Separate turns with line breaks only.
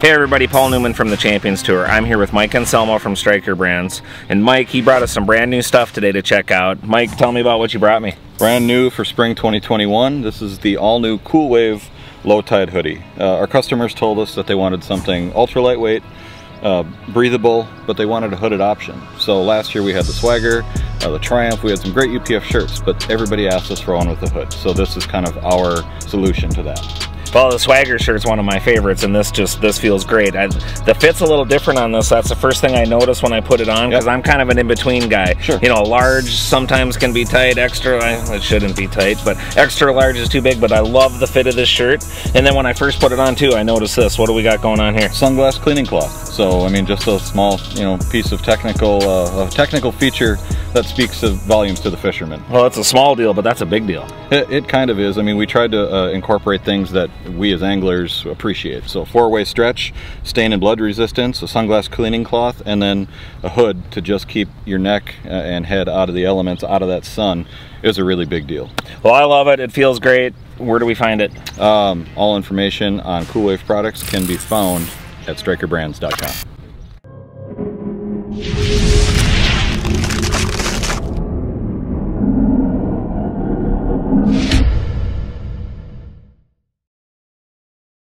Hey everybody, Paul Neumann from the Champions Tour. I'm here with Mike Anselmo from Striker Brands. And Mike, he brought us some brand new stuff today to check out. Mike, tell me about what you brought me.
Brand new for spring 2021. This is the all new Cool Wave LoTide Hoody. Uh, our customers told us that they wanted something ultra lightweight, uh, breathable, but they wanted a hooded option. So last year we had the Swagger, uh, the Triumph, we had some great UPF shirts, but everybody asked us for one with a hood. So this is kind of our solution to that.
Well, the Swagger shirt's one of my favorites, and this just this feels great. I, the fit's a little different on this. That's the first thing I noticed when I put it on because yep. I'm kind of an in-between guy.
Sure.
You know, large sometimes can be tight, extra it shouldn't be tight, but extra large is too big. But I love the fit of this shirt. And then when I first put it on too, I noticed this. What do we got going on here?
Sunglass cleaning cloth. So I mean, just a small you know piece of technical uh, technical feature that speaks of volumes to the fishermen.
Well, that's a small deal, but that's a big deal.
It, it kind of is. I mean, we tried to uh, incorporate things that we as anglers appreciate. So four-way stretch, stain and blood resistance, a sunglass cleaning cloth, and then a hood to just keep your neck uh, and head out of the elements, out of that sun, is a really big deal.
Well, I love it. It feels great. Where do we find it?
Um, all information on Cool Wave products can be found at strikerbrands.com.